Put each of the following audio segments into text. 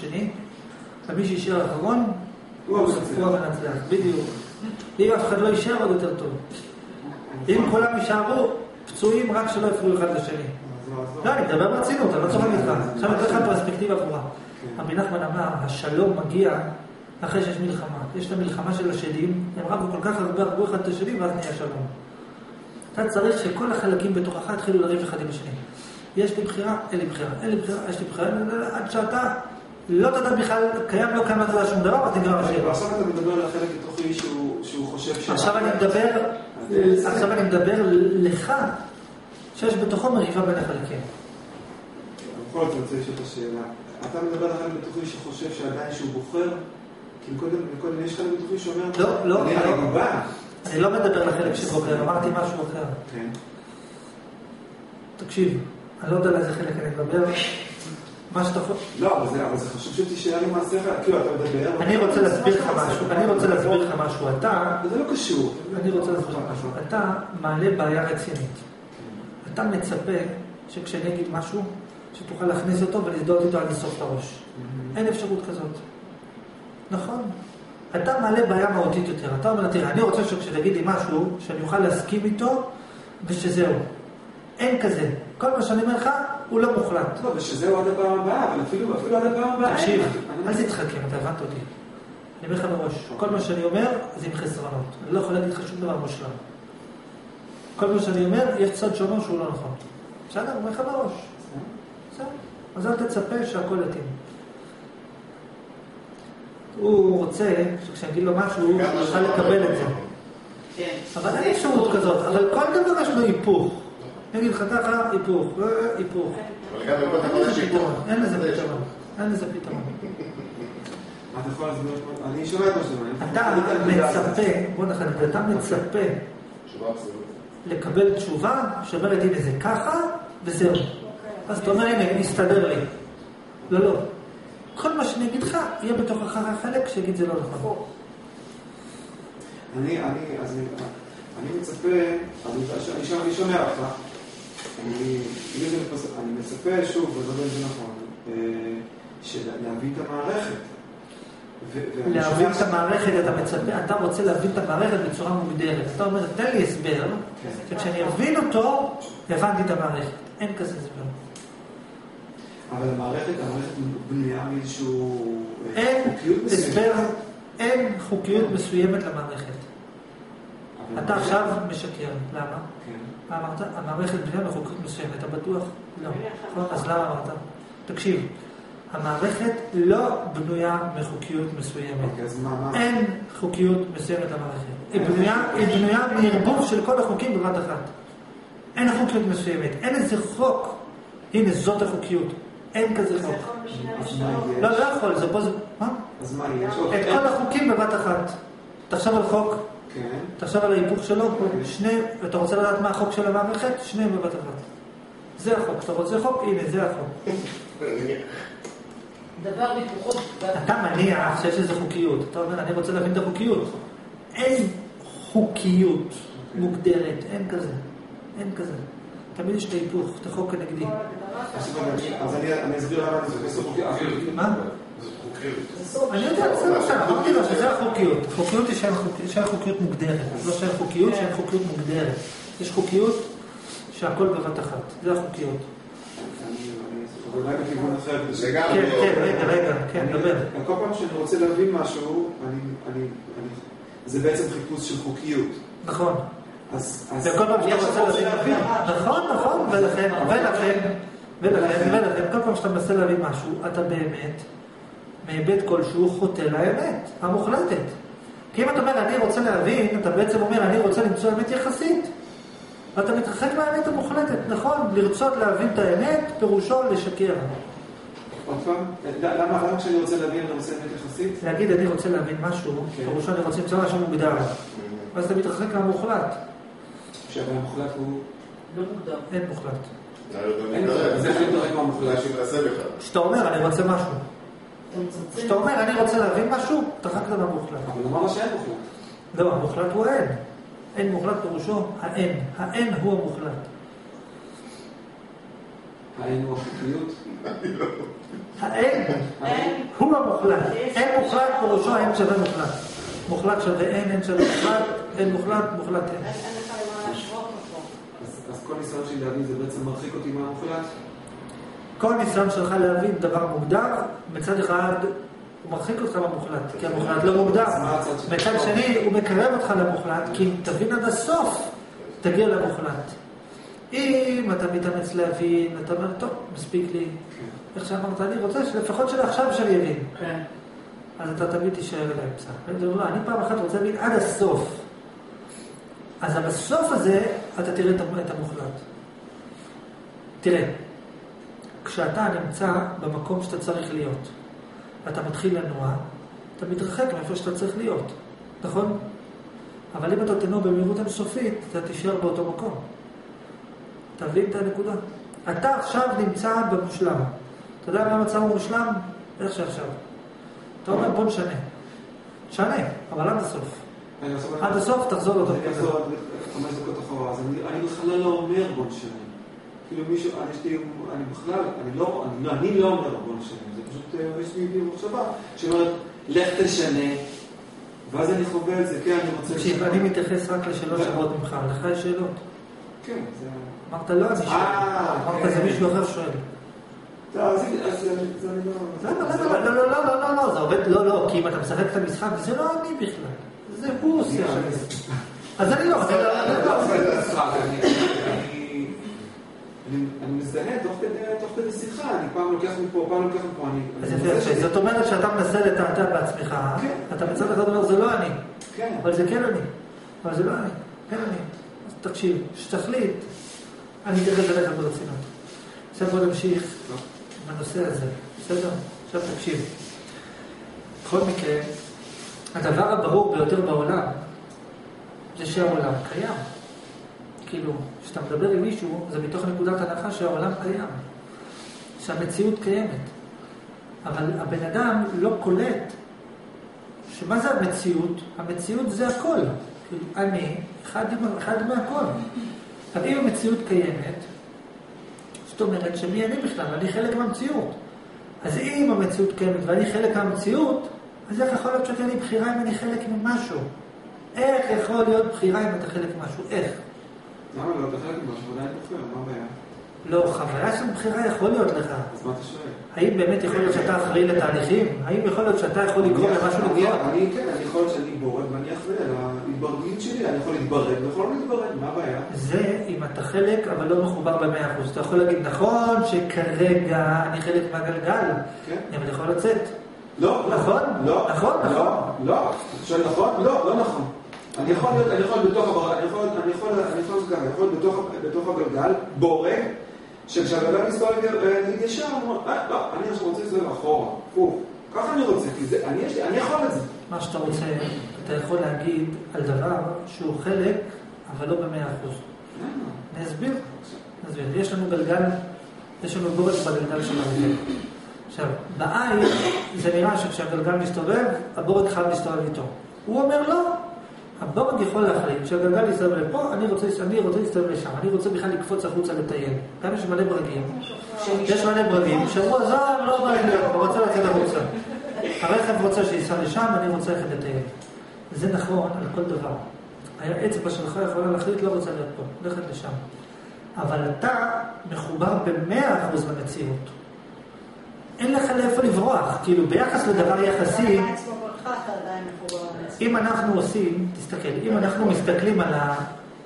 השני, ומי שישאר אחרון, הוא המנצח. בדיוק. אם אף אחד לא יישאר, עוד יותר טוב. אם כולם יישארו פצועים, רק שלא יפריעו אחד לשני. לא, אני מדבר ברצינות, אני לא צוחק איתך. עכשיו אני אתן לך פרספקטיבה ברורה. רבי נחמן אמר, השלום מגיע אחרי שיש מלחמה. יש את המלחמה של השדים, הם רבו כל כך הרבה, הרגו אחד את השני, ואז נהיה שלום. אתה צריך שכל החלקים בתוכך יתחילו לריב אחד עם השני. יש לי בחירה, אין לי בחירה, אין לי בחירה, יש לי בחירה, עד שאתה לא תדע בכלל, קיים, לא קיים, לא תדע שום דבר, אז נגמר השיר. ועכשיו אתה מדבר על החלק בתוכי שהוא חושב ש... עכשיו אני מדבר, עכשיו אני מדבר לך, שיש בתוכו מריבה בין החלקים. בכל זאת רוצה לשאול את השאלה. אתה מדבר על החלק בתוכי שחושב שעדיין שהוא בוחר? כי קודם, יש חלק בתוכי שאומר... לא, לא, אני לא. אני לא מדבר לחלק שבוחר, אמרתי משהו אחר. כן. תקשיב, אני לא יודע על איזה חלק אני מדבר, מה שאתה יכול... לא, אבל זה- חשוב שתישאר עם מעשיך. כאילו, אתה מדבר... אני רוצה להסביר לך משהו, אני רוצה להסביר לך משהו. אתה, זה לא קשור. אני רוצה להסביר לך משהו. אתה מעלה בעיה רצינית. אתה מצפה שכשאני אגיד משהו, שתוכל להכניס אותו ולזדות איתו עד לסוף את הראש. אין אפשרות כזאת. נכון. אתה מעלה בעיה מהותית יותר. אתה אומר, תראה, אני רוצה שכשתגיד לי משהו, שאני אוכל להסכים איתו, ושזהו. אין כזה. כל מה שאני אומר לך, הוא לא מוחלט. לא, ושזהו עד הפעם הבאה, אבל אפילו אפילו עד הפעם הבאה. תקשיב. אל תתחכם, אתה הבנת אותי. אני אומר לך מראש, כל מה שאני אומר זה עם חסרונות. אני לא יכול להגיד לך שום דבר מושלם. כל מה שאני אומר, יש צד שאומר שהוא לא נכון. בסדר? אני אומר לך מראש. בסדר. אז אל תצפה שהכל יתאים. הוא רוצה שכשאני אגיד לו משהו, הוא יוכל לקבל את זה. כן. אבל אין אפשרות כזאת, אבל כל דבר יש לו היפוך. אני אגיד לך ככה, היפוך, אה, היפוך. אין לזה פתרון. אין לזה. פתרון. אני שומע את מה שאתה. מצפה, בוא נחליט, אתה מצפה תשובה אבסולוטית. לקבל תשובה שאומרת, הנה זה ככה, וזהו. אז אתה אומר, הנה, הסתדר לי. לא, לא. כל מה שאני אגיד לך, יהיה בתוכך חלק שיגיד זה לא נכון. אני, אני, אז אני, אני מצפה, אני, אני, שומע- אני שומע אותך, אני, מצפה, שוב, ולא יודע אם זה נכון, אה, של להביא את המערכת. להבין את המערכת, אתה מצפה, אתה רוצה להבין את המערכת בצורה מוגדרת. אתה אומר, תן לי הסבר, שכשאני אבין אותו, הבנתי את המערכת. אין כזה הסבר. אבל המערכת, המערכת בנויה מאיזשהו... אה, אין. הסבר, אין חוקיות מסוימת למערכת. אתה עכשיו משקר. למה? כן. מה אמרת? המערכת בנויה מחוקיות מסוימת, אתה בטוח? לא. נכון? אז למה אמרת? תקשיב, המערכת לא בנויה מחוקיות מסוימת. אוקיי? אין חוקיות מסוימת למערכת. היא בנויה, היא בנויה מערבוב של כל החוקים בבת אחת. אין חוקיות מסוימת, אין איזה חוק. הנה, זאת החוקיות. אין כזה חוק. לא, לא יכול, זה פה זה... מה? אז מה יש? את כל החוקים בבת אחת. תחשוב על חוק, כן. תחשוב על ההיפוך שלו, שני, אתה רוצה לדעת מה החוק של המערכת? שניהם בבת אחת. זה החוק. אתה רוצה חוק? הנה, זה החוק. דבר והיפוכו. אתה מניח שיש איזו חוקיות. אתה אומר, אני רוצה להבין את החוקיות. אין חוקיות מוגדרת, אין כזה. אין כזה. תמיד יש את ההיפוך, את החוק הנגדי. אז אני- אסביר למה זה בסוף חוקיות. מה? חוקיות. אני יודע, בסדר, בסדר, אמרתי לו שזה החוקיות. החוקיות היא שאין חוק- שאין חוקיות מוגדרת. לא שאין חוקיות, שאין חוקיות מוגדרת. יש חוקיות שהכל בבת אחת. זה החוקיות. זה גם... כן, כן, רגע, רגע, כן, דבר. כל פעם שאני רוצה להבין משהו, זה בעצם חיפוש של חוקיות. נכון. אז, וכל פעם שאתה רוצה עכשיו להבין, נכון, נכון, ולכן, ולכן, ולכן, ולכן, כל פעם שאתה מנסה להבין משהו, אתה באמת, מהיבט כלשהו, חוטא לאמת, המוחלטת. כי אם אתה אומר, אני רוצה להבין, אתה בעצם אומר, אני רוצה למצוא אמת יחסית. ואתה מתרחק מהאמת המוחלטת, נכון? לרצות להבין את האמת, פירושו לשקר. עוד פעם, למה, למה כשאני רוצה להבין אני רוצה אמת יחסית? להגיד, אני רוצה להבין משהו, כן. פירושו אני רוצה למצוא משהו מוגדר. ואז אתה מתרחק מהמוחלט. כשהבן המוחלט הוא... לא מוגדר. אין מוחלט. להתערב מהמוחלט? אולי שמנסה בכלל. כשאתה אומר, אני רוצה משהו. כשאתה אומר, אני רוצה להבין משהו, תרחקת מהמוחלט. אבל אמרנו שאין מוחלט. לא, המוחלט הוא האין. אין מוחלט פירושו האין. האין הוא המוחלט. האין הוא החוקיות? האין אין. המוחלט. אין מוחלט פירושו אין שווה מוחלט. מוחלט שווה אין, אין שווה מוחלט, אין מוחלט, מוחלט אין. אין אין אז כל ניסיון שלי להבין זה בעצם מרחיק אותי מהמוחלט? כל ניסיון שלך להבין דבר מוגדר, מצד אחד הוא מרחיק אותך מהמוחלט, כי המוחלט לא מוגדר. מצד שני הוא מקרב אותך למוחלט, כי אם תבין עד הסוף, תגיע למוחלט. אם אתה מתאמץ להבין, אתה אומר, טוב, מספיק לי. איך שאמרת, אני רוצה שלפחות שלעכשיו שאני אבין. כן. אז אתה תמיד תישאר. ואתה אומר, לא, אני פעם אחת רוצה להבין עד הסוף. אז בסוף הזה אתה תראה את המוחלט. תראה, כשאתה נמצא במקום שאתה צריך להיות, ואתה מתחיל לנוע, אתה מתרחק מאיפה שאתה צריך להיות, נכון? אבל אם אתה תנוע במהירות אינסופית, אתה תישאר באותו מקום. תבין את הנקודה? אתה עכשיו נמצא במושלם. אתה יודע מה המצב המושלם? איך שעכשיו. אתה אומר בוא נשנה. שנה, אבל עד הסוף. עד הסוף תחזור לאותו אני, אני בכלל לא אומר בוא נשנה. כאילו מישהו, אני, יש לי, אני בכלל, אני לא, אני, לא, אני לא אומר בוא נשנה, זה פשוט, אה, יש לי כאילו מחשבה שאומרת, לך תשנה, ואז אני חווה את זה, כן, אני רוצה תקשיב, אני מתייחס רק לשאלות שבאות ממך, לך יש שאלות. כן, זה... אמרת לא, אני שואל. אה, אמרת כן. זה מישהו אחר שואל. לא, זה לא... לא, לא, לא, לא, לא, לא, עובד, לא, לא, כי אם אתה משחק את המשחק, זה לא אני בכלל. זה הוא עושה. אז אני לא, אני לא, אני לא. אני- אני- אני- מזדהה תוך כדי- שיחה, אני פעם לוקח מפה, פעם לוקח מפה, אני... זאת אומרת שאתה מנסה לתעתע בעצמך, כן. אתה מצד אחד אומר זה לא אני, כן. אבל זה כן אני, אבל זה לא אני, כן אני. אז תקשיב, שתחליט, אני אתייחס אליך ברצינות. עכשיו בוא נמשיך. בנושא הזה, בסדר? עכשיו תקשיב. בכל מקרה, הדבר הברור ביותר בעולם זה שהעולם קיים. כאילו, כשאתה מדבר עם מישהו, זה מתוך נקודת הנחה שהעולם קיים, שהמציאות קיימת. אבל הבן אדם לא קולט שמה זה המציאות? המציאות זה הכל. כאילו, אני אחד, אחד מהכל. אבל אם המציאות קיימת, זאת אומרת שמי אני בכלל? אני חלק מהמציאות. אז אם המציאות קיימת ואני חלק מהמציאות, אז איך יכול להיות שתהיה לי בחירה אם אני חלק ממשהו? איך יכול להיות בחירה אם אתה חלק ממשהו? איך? למה לא? אתה חלק ממשהו, עדיין בוחר, מה הבעיה? לא, חוויה של בחירה יכול להיות לך. אז מה אתה שואל? האם באמת יכול להיות שאתה אחראי לתהליכים? האם יכול להיות שאתה יכול לגרום למשהו אני- לקרות? אני, כן, אני יכול להיות שאני בורג ואני אחראי על ההתברגות שלי, אני יכול להתברד ויכול לא להתברד, מה הבעיה? זה אם אתה חלק אבל לא מחובר במאה אחוז. אתה יכול להגיד, נכון שכרגע אני חלק מהגלגל, כן? אבל יכול לצאת. לא, לא, נכון? לא, נכון, לא, נכון. לא, אתה שואל נכון? לא, לא נכון. אני יכול להיות, אני יכול להיות בתוך הבר... אני יכול, אני יכול, אני יכול, ככה, אני יכול להיות בתוך, בתוך הגלגל, בורג, שכשהגלגל מסתובב ישר, אני אומר, אה, לא, אני עכשיו רוצה להסתובב אחורה, הפוך. ככה אני רוצה, כי זה, אני, יש לי, אני יכול את זה. מה שאתה רוצה, אתה יכול להגיד על דבר שהוא חלק, אבל לא במאה אחוז. אני אסביר. אסביר. יש לנו גלגל, יש לנו בורג בגלגל של הרגל. עכשיו, בעין זה נראה שכשהגלגל מסתובב, הבורג חייב להסתובב איתו. הוא אומר לא. הבורג יכול להחליט שהגלגל יסתובב לפה, אני רוצה, להסתובב לשם, אני רוצה בכלל לקפוץ החוצה לטייל. גם יש מלא ברגים. יש מלא ברגים, שאמרו, עזוב, לא בא לי להיות, הוא רוצה לצאת החוצה. הרכב רוצה שייסע לשם, אני רוצה ללכת לטייל. זה נכון על כל דבר. האצבע שלך יכולה להחליט, לא רוצה להיות פה, ללכת לשם. אבל אתה מחובר במאה אחוז למציאות. אין לך לאיפה לברוח, כאילו ביחס לדבר יחסי, למציאות. אם אנחנו עושים, תסתכל, אם אנחנו מסתכלים על, ה,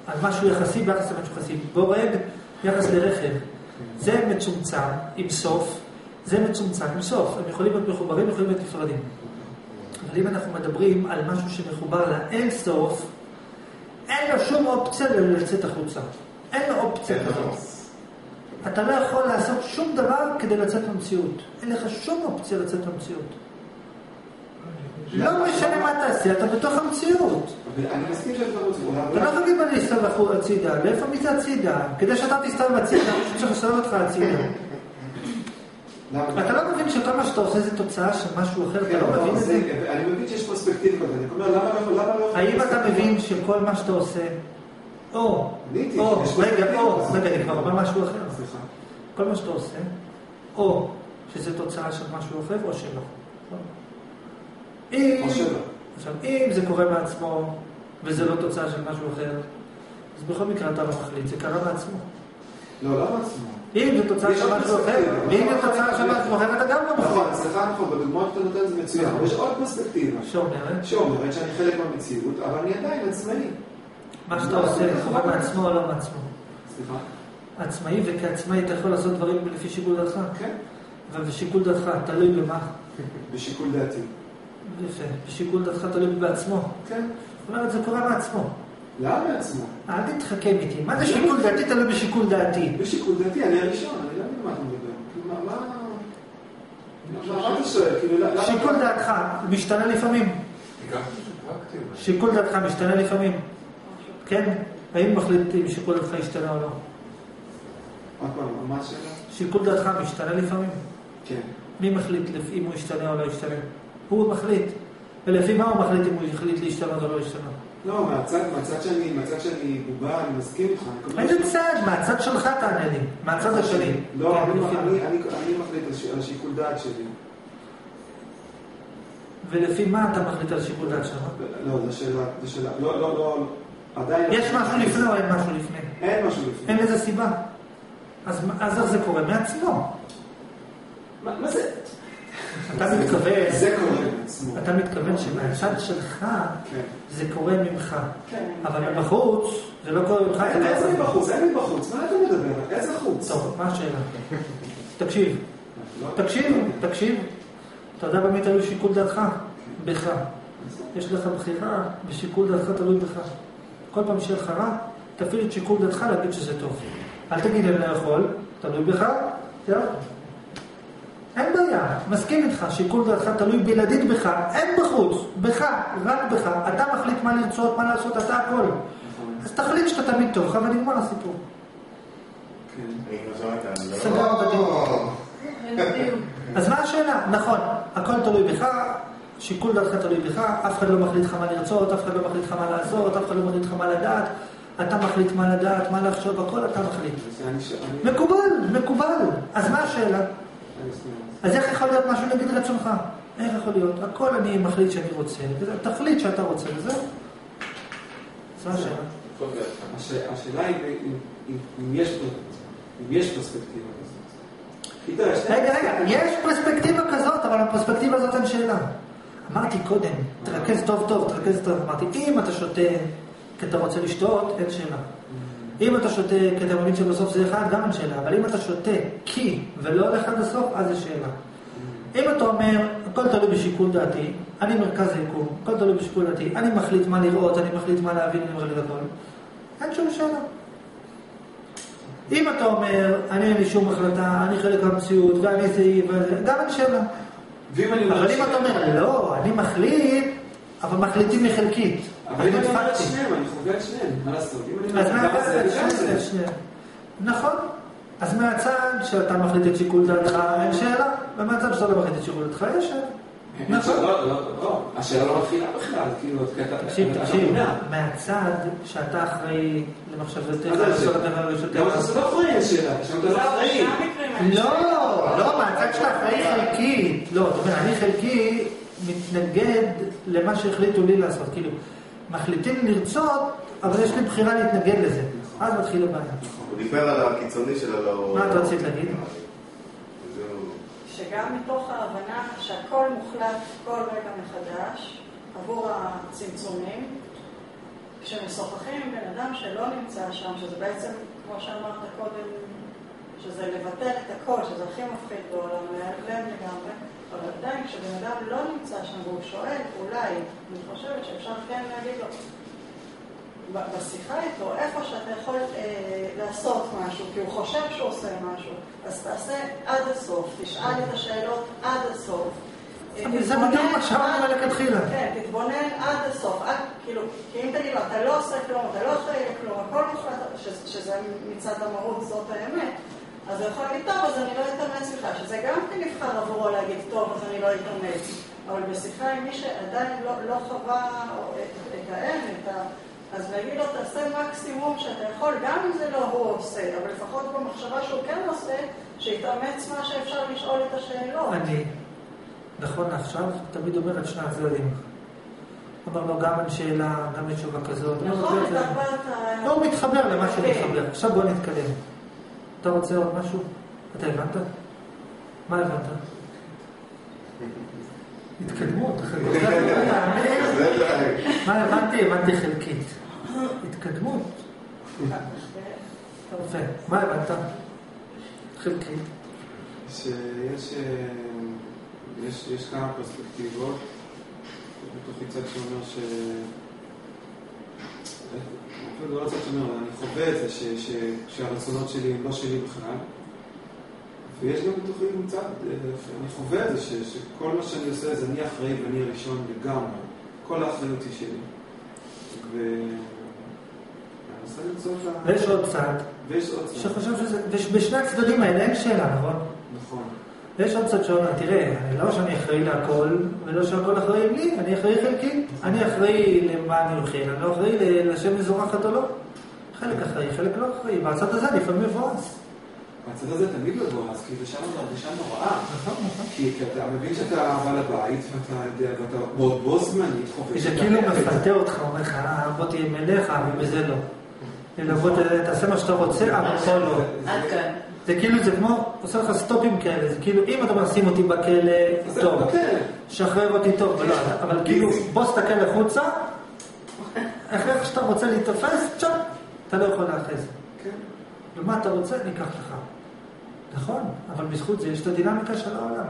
על משהו יחסי ביחס למשהו יחסי, בורג ביחס לרכב, זה מצומצם עם סוף, זה מצומצם עם סוף, הם יכולים להיות מחוברים, יכולים להיות נפרדים. אבל אם אנחנו מדברים על משהו שמחובר לאין סוף, אין לו שום אופציה לצאת החוצה. אין לו אופציה כזאת. אתה לא יכול לעשות שום דבר כדי לצאת מהמציאות. אין לך שום אופציה לצאת מהמציאות. לא משנה מה תעשה, אתה בתוך המציאות. אבל אני מסכים שאתה רוצה, אתה לא יכול להגיד לי להסתובב הצידה, לאיפה מי זה הצידה? כדי שאתה תסתובב הצידה, צריך לסתובב אותך הצידה. אתה לא מבין שכל מה שאתה עושה זה תוצאה של משהו אחר, אתה לא מבין את זה? אני מבין שיש פרספקטיבה אני אומר, למה לא יכול, למה לא. האם אתה מבין שכל מה שאתה עושה, או, או, רגע, או. רגע, אני כבר אומר משהו אחר. סליחה. כל מה שאתה עושה, או שזה תוצאה של משהו אחר או שלא. אם. עכשיו, אם זה קורה מעצמו, וזה לא תוצאה של משהו אחר, אז בכל מקרה אתה לא מחליט, זה קרה מעצמו. לא, לא מעצמו. אם זה תוצאה של משהו אחר. ואם זה תוצאה של משהו אחר, אתה גם לא נכון, מחליט. סליחה, נכון, בדוגמאות שאתה נותן זה מצוין. נכון. יש עוד פרספקטיבה. שאומרת, שאומרת שאני חלק מהמציאות, אבל אני עדיין עצמאי. מה שאתה עושה קורה מעצמו או לא מעצמו. סליחה? עצמאי וכעצמאי אתה יכול לעשות דברים לפי שיקול דעתך. כן. אבל בשיקול דעתך, תלוי במה. בשיקול דעתי. יפה. בשיקול דעתך תלוי בעצמו. כן. זאת אומרת, זה קורה מעצמו. למה מעצמו? אל תתחכם איתי. מה זה שיקול דעתי תלוי בשיקול דעתי? בשיקול דעתי, אני הראשון, אני לא מבין מה אתה מדבר. כאילו, מה... אתה שואל? כאילו, למה- שיקול דעתך משתנה לפעמים. שיקול דעתך משתנה לפעמים. כן? האם מחליט אם שיקול דעתך ישתנה או לא? שיקול דעתך משתנה לפעמים. כן. מי מחליט אם הוא ישתנה או לא ישתנה? הוא מחליט. ולפי מה הוא מחליט אם הוא יחליט להשתנות או לא להשתנות? לא, מהצד, מהצד שאני, מהצד שאני בובה, אני מסכים איתך. איזה צד? מהצד שלך תענה לי. מהצד השני. לא, כן, אני- מחליט על שיקול דעת שלי. ולפי מה אתה מחליט על שיקול דעת שלך? לא, זו שאלה, זו שאלה. לא, לא, לא, עדיין... יש משהו לפני או אין משהו לפני? אין משהו לפני. אין לזה סיבה. אז איך זה קורה? מעצמו. מה זה? אתה מתכוון, זה קורה מעצמו. אתה מתכוון שמהצד שלך כן. זה קורה ממך. כן. אבל מבחוץ זה לא קורה ממך. אין אתה איזה מבחוץ? אין מבחוץ. מה אתה מדבר? איזה חוץ? טוב, מה השאלה? תקשיב, לא. תקשיב, תקשיב. אתה יודע במי תלוי שיקול דעתך? בך. יש לך בחירה, ושיקול דעתך תלוי בך. כל פעם שיהיה לך רע, תפעיל את שיקול דעתך להגיד שזה טוב. אל תגיד אני לא יכול, תלוי בך, זהו. אין בעיה, מסכים איתך, שיקול דעתך תלוי בלעדית בך, אין בחוץ, בך, רק בך. אתה מחליט מה לרצות, מה לעשות, אתה הכל. אז תחליט שאתה תמיד טוב לך ונגמר הסיפור. כן. לא- את הדיון. אז מה השאלה? נכון, הכל תלוי בך, שיקול דעתך תלוי בך, אף אחד לא מחליט לך מה לרצות, אף אחד לא מחליט לך מה לעשות, אף אחד לא מחליט לך מה לדעת, אתה מחליט מה לדעת, מה לחשוב, הכל אתה מחליט. מקובל, מקובל. אז מה השאלה? אז איך יכול להיות משהו נגד רצונך? איך יכול להיות? הכל אני מחליט שאני רוצה, וזה- תחליט שאתה רוצה, וזהו. מה השאלה? הש- השאלה היא אם- יש פרספקטיבה כזאת. רגע, רגע, יש פרספקטיבה כזאת, אבל הפרספקטיבה הזאת אין שאלה. אמרתי קודם, תרכז טוב טוב, תרכז טוב. אמרתי, אם אתה שותה כי אתה רוצה לשתות, אין שאלה. אם אתה שותה כי אתה מאמין שבסוף זה אחד, גם אין שאלה. אבל אם אתה שותה כי ולא הולך עד הסוף, אז זה שאלה. אם אתה אומר, הכל תלוי בשיקול דעתי, אני מרכז היקום, הכל תלוי בשיקול דעתי, אני מחליט מה לראות, אני מחליט מה להבין, אני מחליט הכל, אין שום שאלה. אם אתה אומר, אני אין לי שום החלטה, אני חלק מהמציאות, ואני זה, וזה, גם אין שאלה. אבל אם ש- אתה אומר, לא, אני מחליט, אבל מחליטים מחלקית. אבל אם אני אומר את. שניהם, אני חווה את שניהם, מה לעשות? אם אני אז מה את שניהם. נכון. אז מהצד שאתה מחליט את שיקול דעתך, אין שאלה, ומהצד שאתה לא מחליט את שיקול דעתך, יש שאלה. נכון. לא, לא, לא, השאלה לא מתחילה בכלל, כאילו, תקשיב, אתה תקשיב. מהצד שאתה אחראי למחשבתך, מה זה גם. אתה לא אחראי לשאלה, שם אתה לא אחראי. לא, שאלה. לא, מהצד שאתה אחראי חלקי. לא, זאת אומרת, אני חלקי מתנגד למה שהחליטו לי לעשות. כאילו, מחליטים לרצות, אבל יש לי בחירה להתנגד לזה. אז מתחיל הבעיה. הוא דיבר על הקיצוני של הלא... מה את רצית להגיד? זהו. שגם מתוך ההבנה שהכל מוחלט כל רגע מחדש עבור הצמצומים, כשמשוחחים עם בן אדם שלא נמצא שם, שזה בעצם, כמו שאמרת קודם, שזה לבטל את הכל, שזה הכי מפחיד בעולם, להיעלם לגמרי, אבל עדיין כשבן אדם לא נמצא שם והוא שואל, אולי, אני חושבת שאפשר כן להגיד לו, בשיחה איתו, איפה שאתה יכול אה, לעשות משהו, כי הוא חושב שהוא עושה משהו, אז תעשה עד הסוף, תשאל את השאלות עד הסוף. אה, אבל זה בדיוק מה שאמרנו מלכתחילה. כן, תתבונן עד הסוף, עד, כאילו, כי אם תגיד לו, אתה לא עושה כלום, אתה לא אחראי לכלום, הכל מוחלט, שזה מצד המהות, זאת האמת, אז הוא יכול להגיד, טוב, אז אני לא אתאמץ בכלל, שזה גם כן נבחר עבורו להגיד, טוב, אז אני לא אתאמץ. אבל בשיחה עם מי שעדיין לא, לא חווה את, את האם, את ה... אז להגיד לו, תעשה מקסימום שאתה יכול, גם אם זה לא הוא עושה, אבל לפחות במחשבה שהוא כן עושה, שיתאמץ מה שאפשר לשאול את השאלות. אני, נכון לעכשיו, תמיד אומר את שני הצדדים. אומר לו גם על שאלה, גם לתשובה כזאת. נכון, אתה... לא, הוא מתחבר למה שהוא כן. מתחבר. עכשיו בוא נתקדם. אתה רוצה עוד משהו? אתה הבנת? מה הבנת? התקדמות. מה הבנתי? הבנתי חלקית. התקדמות. יפה. מה הבנת? חלקית. שיש אה, יש, יש כמה פרספקטיבות. בתוכי צד שאומר ש... אפילו לא צד שאומר, אני חווה את זה ש, ש, שהרצונות שלי הם לא שלי בכלל. ויש גם בתוכי מצד, אה, אני חווה את זה ש, שכל מה שאני עושה זה אני אחראי ואני הראשון לגמרי. כל האחריות היא שלי. ה... ויש עוד צד, ויש עוד צד. שחושב שזה... ובשני הצדדים האלה אין שאלה, נכון? נכון. ויש עוד צד שאומר, תראה, אני לא שאני אחראי להכל, ולא שהכל אחראי לי, אני אחראי חלקית. אני אחראי למה אני אוכל, אני לא אחראי לשם מזורחת או לא. חלק אחראי, חלק לא אחראי. והצד הזה לפעמים מבואס. הצד הזה תמיד לא בועז, כי זה שם הרגשה נוראה. נכון, נכון. כי כי אתה מבין שאתה בעל הבית, ואתה יודע, ואתה בו בו זמנית חווה זה כאילו מפתה אותך, אומר לך, אה, בוא תהיה מלך, ובזה לא. אלא בוא ת- תעשה מה שאתה רוצה, אבל פה לא. עד כאן. זה כאילו, זה כמו, עושה לך סטופים כאלה, זה כאילו, אם אתה משים אותי בכלא, טוב. שחרר אותי טוב, אבל כאילו, בוא תסתכל החוצה, איך שאתה רוצה להיתפס, צ'אפ, אתה לא יכול לאחז. כן. ומה אתה רוצה, אני אקח לך. נכון, אבל בזכות זה יש את הדינמיקה של העולם.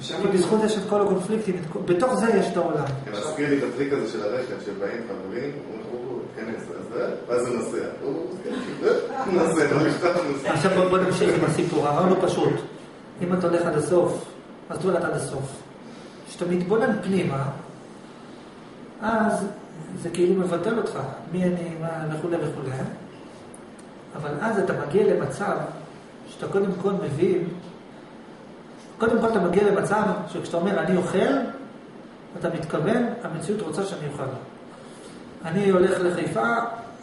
כי בזכות יש את כל הקונפליקטים, את בתוך זה יש את העולם. כן, מזכיר לי את הטריק הזה של הרכב, שבאים חברים, אומרים, הוא תיכנס, אז זה, ואז הוא נוסע. הוא הוא נוסע, לא נוסע. עכשיו בוא נמשיך עם הסיפור, הרעיון הוא פשוט. אם אתה הולך עד הסוף, אז תולד עד הסוף. כשאתה מתבונן פנימה, אז זה כאילו מבטל אותך, מי אני, מה, וכולי וכולי. אבל אז אתה מגיע למצב שאתה קודם כל מבין, קודם כל אתה מגיע למצב שכשאתה אומר אני אוכל, אתה מתכוון, המציאות רוצה שאני אוכל. אני הולך לחיפה,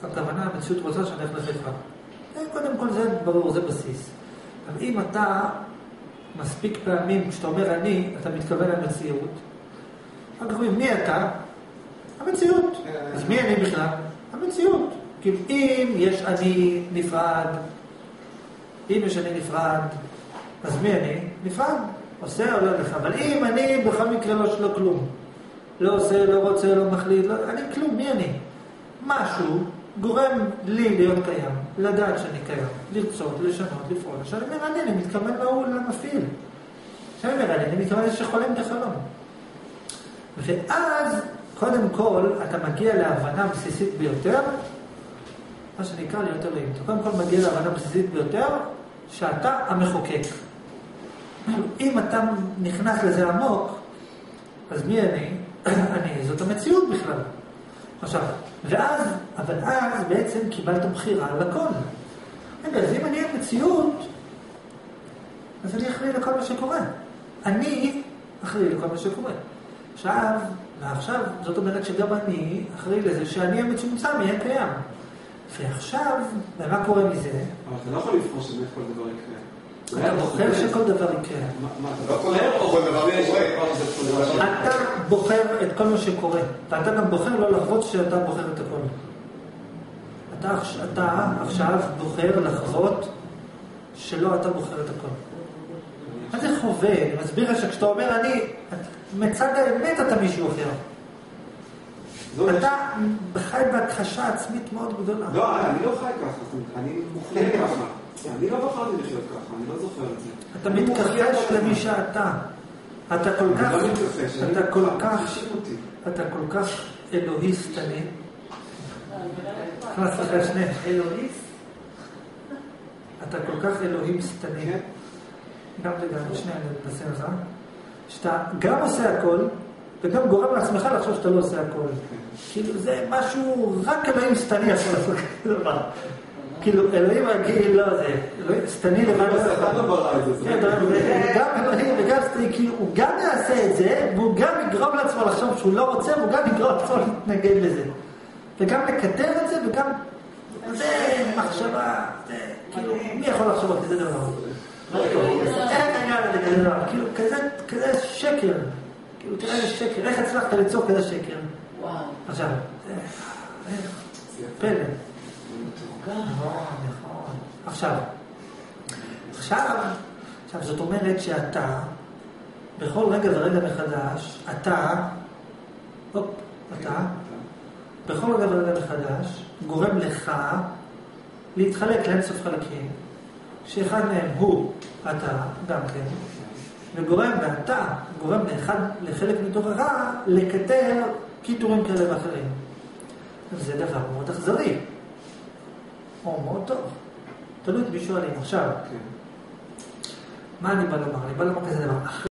הכוונה המציאות רוצה שאני הולך לחיפה. קודם כל זה ברור, זה בסיס. אבל אם אתה מספיק פעמים, כשאתה אומר אני, אתה מתכוון למציאות, אחר כך אומרים, מי אתה? המציאות. אז מי אני בכלל? המציאות. כאילו, אם יש אני נפרד, אם יש אני נפרד, אז מי אני? נפרד. עושה או לא לך. אבל אם אני בכל מקרה לא שלא כלום, לא עושה, לא רוצה, לא מחליט, לא, אני כלום, מי אני? משהו גורם לי להיות קיים, לדעת שאני קיים, לרצות, לשנות, לפעול. עכשיו אני אומר, אני, אני מתכוון להוא למפעיל. עכשיו אני אומר, אני, אני מתכוון שחולם את החלום. ואז, קודם כל, אתה מגיע להבנה בסיסית ביותר, מה שנקרא להיות אלוהים. אתה קודם כל מגיע להבנה בסיסית ביותר, שאתה המחוקק. אם אתה נכנס לזה עמוק, אז מי אני? אני, זאת המציאות בכלל. עכשיו, ואז, אבל אז בעצם קיבלת בחירה על הכל. רגע, אז אם אני המציאות, אז אני אחראי לכל מה שקורה. אני אחראי לכל מה שקורה. עכשיו, ועכשיו, זאת אומרת שגם אני אחראי לזה שאני המצומצם יהיה קיים. ועכשיו, ומה קורה מזה? אבל אתה לא יכול לבחור שבאמת כל דבר יקרה. אתה בוחר שכל דבר יקרה. אתה בוחר את כל מה שקורה, ואתה גם בוחר לא לחוות שאתה בוחר את הכל. אתה עכשיו בוחר לחוות שלא אתה בוחר את הכל. מה זה חווה? אני מסביר לך שכשאתה אומר אני, מצד האמת אתה מישהו אחר. יש- אתה חי בהכחשה עצמית מאוד גדולה. לא, אני לא חי ככה, אני מוחלט ככה. אני לא בחרתי לחיות ככה, אני לא זוכר את זה. אתה מתכחש למי שאתה. אתה כל כך, אני לא מתכחש, אני- אתה כל כך. אתה כל כך אלוהיסטני. נכנס לך שני אלוהיסט. אתה כל כך אלוהים שטני. כן? גם וגם, שני ננסה לך. שאתה גם עושה הכל, וגם גורם לעצמך לחשוב שאתה לא עושה הכל. כאילו זה משהו, רק אלוהים שטני יכול לעשות כזה דבר. כאילו אלוהים רגיל, לא זה, אלוהים שטני לבד. לא אתה. לא כן, גם אלוהים וגם שטני, כאילו הוא גם יעשה את זה, והוא גם יגרום לעצמו לחשוב שהוא לא רוצה, והוא גם יגרום לעצמו להתנגד לזה. וגם לקטר את זה, וגם... זה מחשבה, זה כאילו, מי יכול לחשוב על כזה דבר? איך הגעת לכזה דבר? כאילו, כזה שקר. כאילו, תראה איזה שקר. איך הצלחת ליצור כזה שקר? וואו. עכשיו, איך, איך, פלא. נכון, נכון. עכשיו, עכשיו, עכשיו, זאת אומרת שאתה, בכל רגע ורגע מחדש, אתה, הופ, אתה, בכל רגע ורגע מחדש, גורם לך להתחלק לאינסוף חלקים, שאחד מהם הוא אתה, גם כן, וגורם, ואתה גורם לאחד, לחלק מתוכך, לקטר קיטורים כאלה ואחרים. זה דבר מאוד אכזרי, או מאוד טוב. תלוי את מי שואלים. עכשיו, כן. מה אני בא לומר? אני בא לומר כזה דבר.